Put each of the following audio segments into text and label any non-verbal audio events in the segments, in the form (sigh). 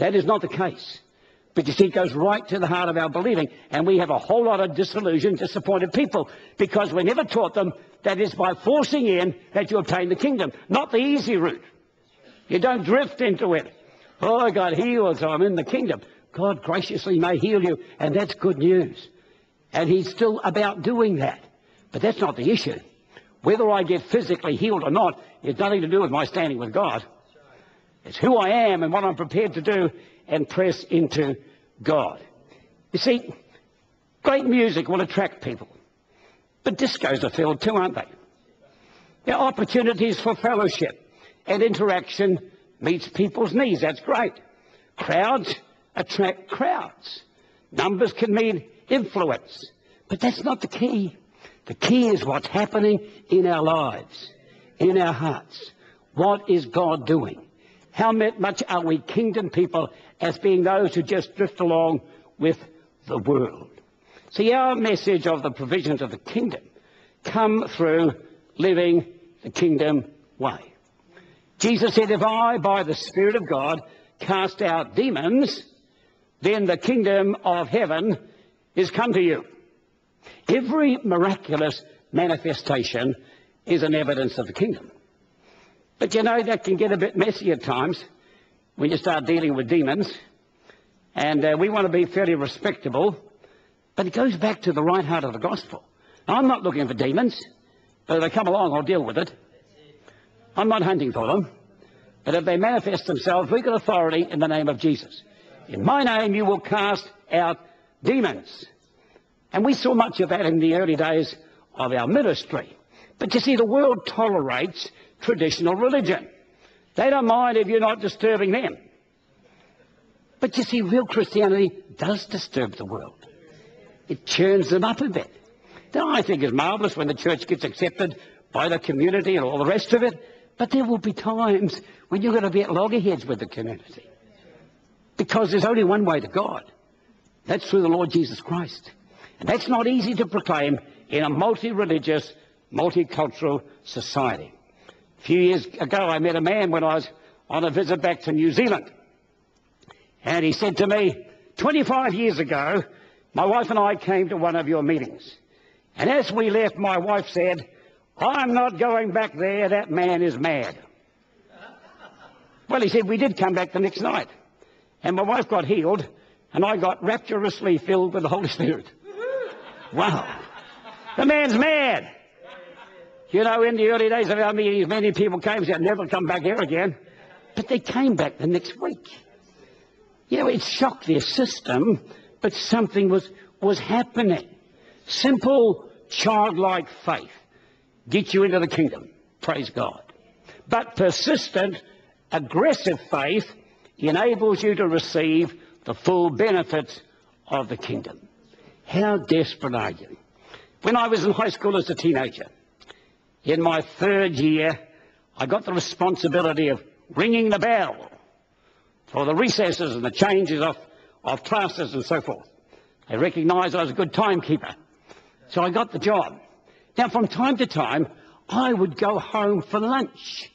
That is not the case. But you see, it goes right to the heart of our believing. And we have a whole lot of disillusioned, disappointed people because we never taught them that it's by forcing in that you obtain the kingdom, not the easy route. You don't drift into it. Oh, I got healed, so I'm in the kingdom. God graciously may heal you, and that's good news. And He's still about doing that. But that's not the issue. Whether I get physically healed or not, has nothing to do with my standing with God. It's who I am and what I'm prepared to do and press into God. You see, great music will attract people. But discos are filled too, aren't they? There are opportunities for fellowship and interaction meets people's needs. That's great. Crowds attract crowds. Numbers can mean influence. But that's not the key. The key is what's happening in our lives, in our hearts. What is God doing? How much are we kingdom people as being those who just drift along with the world? See, our message of the provisions of the kingdom come through living the kingdom way. Jesus said, If I, by the Spirit of God, cast out demons, then the kingdom of heaven is come to you. Every miraculous manifestation is an evidence of the kingdom. But you know, that can get a bit messy at times when you start dealing with demons. And uh, we want to be fairly respectable. But it goes back to the right heart of the gospel. Now, I'm not looking for demons. But if they come along, I'll deal with it. I'm not hunting for them. But if they manifest themselves, we've got authority in the name of Jesus. In my name, you will cast out demons. And we saw much of that in the early days of our ministry. But you see, the world tolerates traditional religion. They don't mind if you're not disturbing them. But you see, real Christianity does disturb the world. It churns them up a bit. Now, I think it's marvellous when the church gets accepted by the community and all the rest of it. But there will be times when you're going to be at loggerheads with the community. Because there's only one way to God. That's through the Lord Jesus Christ. And that's not easy to proclaim in a multi-religious, multicultural society. A few years ago, I met a man when I was on a visit back to New Zealand. And he said to me, 25 years ago, my wife and I came to one of your meetings. And as we left, my wife said, I'm not going back there. That man is mad. Well, he said, we did come back the next night. And my wife got healed, and I got rapturously filled with the Holy Spirit. (laughs) Wow. The man's mad. You know, in the early days of our meetings, many people came and said, never come back here again. But they came back the next week. You know, it shocked their system, but something was, was happening. Simple, childlike faith gets you into the kingdom. Praise God. But persistent, aggressive faith enables you to receive the full benefits of the kingdom. How desperate are you? When I was in high school as a teenager, in my third year, I got the responsibility of ringing the bell for the recesses and the changes of, of classes and so forth. They recognised I was a good timekeeper. So I got the job. Now, from time to time, I would go home for lunch.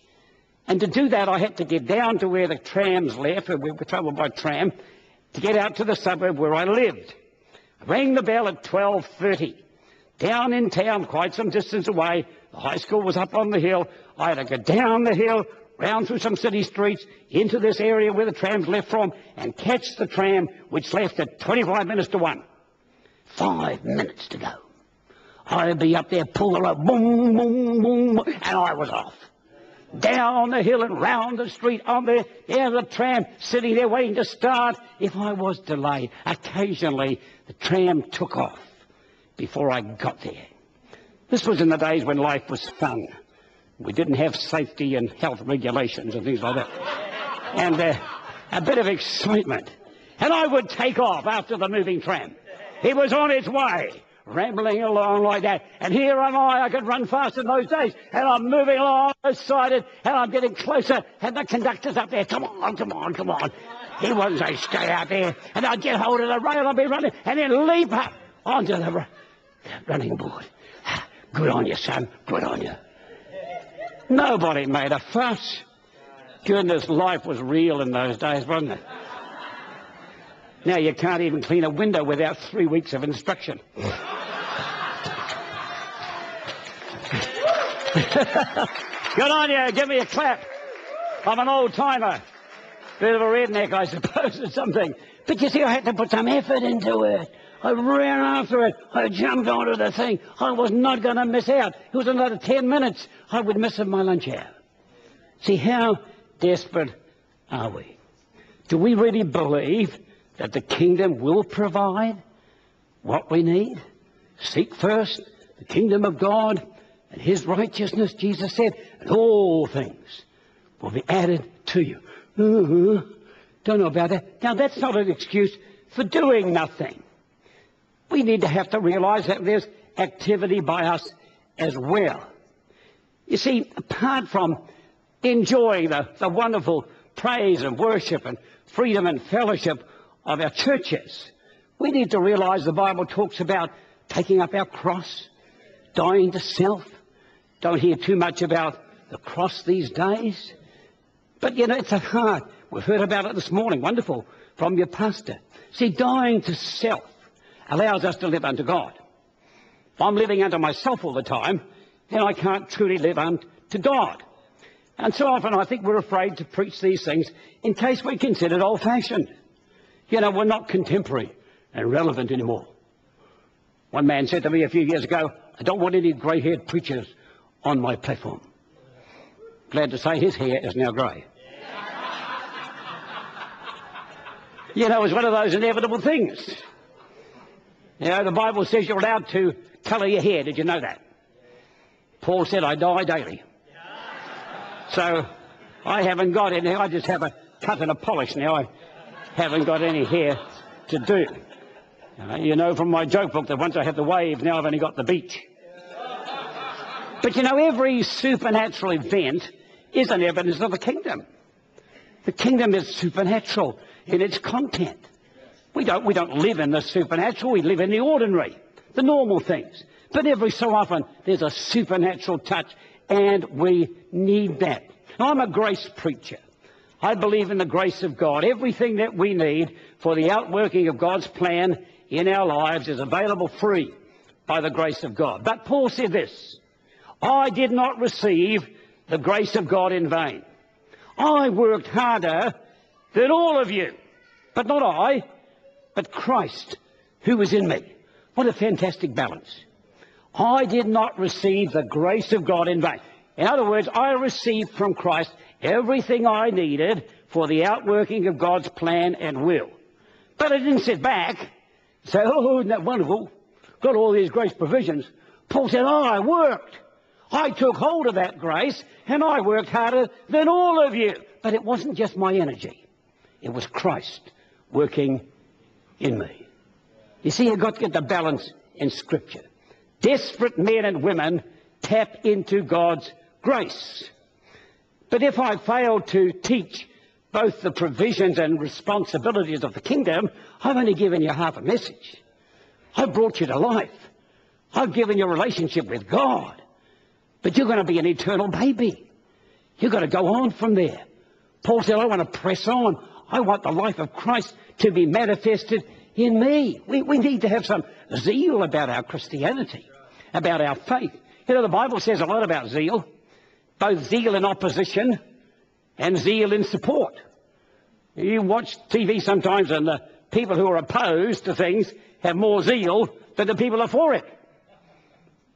And to do that, I had to get down to where the trams left, and we were travelled by tram, to get out to the suburb where I lived. I rang the bell at 12.30. Down in town, quite some distance away, the high school was up on the hill. I had to go down the hill, round through some city streets, into this area where the trams left from, and catch the tram, which left at 25 minutes to one. Five minutes to go. I'd be up there, pull the rope, boom, boom, boom, and I was off. Down the hill and round the street on there, there's the tram sitting there waiting to start. If I was delayed, occasionally the tram took off before I got there. This was in the days when life was fun. We didn't have safety and health regulations and things like that. And uh, a bit of excitement. And I would take off after the moving tram. It was on its way, rambling along like that. And here am I, I could run fast in those days. And I'm moving along, excited, and I'm getting closer. And the conductor's up there, come on, come on, come on. He wouldn't say, stay out there. And I'd get hold of the rail, I'd be running, and then leap up onto the running board. Good on you, son. Good on you. Nobody made a fuss. Goodness, life was real in those days, wasn't it? Now you can't even clean a window without three weeks of instruction. (laughs) Good on you. Give me a clap. I'm an old timer. Bit of a redneck, I suppose, or something. But you see, I had to put some effort into it. I ran after it. I jumped onto the thing. I was not going to miss out. It was another 10 minutes. I would miss my lunch hour. See, how desperate are we? Do we really believe that the kingdom will provide what we need? Seek first the kingdom of God and his righteousness, Jesus said, and all things will be added to you. Uh-huh. Don't know about that. Now, that's not an excuse for doing nothing. We need to have to realize that there's activity by us as well. You see, apart from enjoying the, the wonderful praise and worship and freedom and fellowship of our churches, we need to realize the Bible talks about taking up our cross, dying to self. Don't hear too much about the cross these days. But, you know, it's a hard. We've heard about it this morning. Wonderful. From your pastor. See, dying to self allows us to live unto God. If I'm living unto myself all the time, then I can't truly live unto God. And so often I think we're afraid to preach these things in case we're considered old-fashioned. You know, we're not contemporary and relevant anymore. One man said to me a few years ago, I don't want any grey-haired preachers on my platform. Glad to say his hair is now grey. you know, it's one of those inevitable things. You know, the Bible says you're allowed to colour your hair. Did you know that? Paul said, I die daily. So I haven't got any. I just have a cut and a polish now. I haven't got any hair to do. You know from my joke book that once I had the wave, now I've only got the beach. But you know, every supernatural event is an evidence of the kingdom. The kingdom is supernatural in its content. We don't, we don't live in the supernatural, we live in the ordinary, the normal things. But every so often, there's a supernatural touch, and we need that. Now, I'm a grace preacher. I believe in the grace of God. Everything that we need for the outworking of God's plan in our lives is available free by the grace of God. But Paul said this I did not receive the grace of God in vain. I worked harder than all of you, but not I, but Christ who was in me. What a fantastic balance. I did not receive the grace of God in vain. In other words, I received from Christ everything I needed for the outworking of God's plan and will. But I didn't sit back and say, oh, isn't that wonderful? Got all these grace provisions. Paul said, oh, I worked. I took hold of that grace and I worked harder than all of you. But it wasn't just my energy. It was Christ working in me. You see, you've got to get the balance in Scripture. Desperate men and women tap into God's grace. But if I fail to teach both the provisions and responsibilities of the kingdom, I've only given you half a message. I've brought you to life. I've given you a relationship with God. But you're going to be an eternal baby. You've got to go on from there. Paul said, I want to press on. I want the life of Christ to be manifested in me. We, we need to have some zeal about our Christianity, about our faith. You know, the Bible says a lot about zeal, both zeal in opposition and zeal in support. You watch TV sometimes and the people who are opposed to things have more zeal than the people who are for it.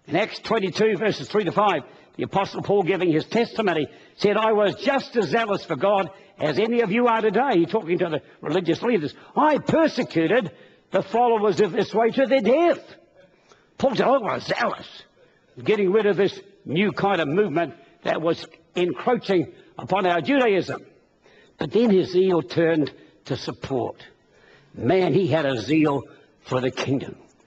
In Acts 22, verses 3 to 5, the Apostle Paul, giving his testimony, said, I was just as zealous for God as any of you are today. Talking to the religious leaders. I persecuted the followers of this way to their death. Paul said, oh, I was zealous, getting rid of this new kind of movement that was encroaching upon our Judaism. But then his zeal turned to support. Man, he had a zeal for the kingdom.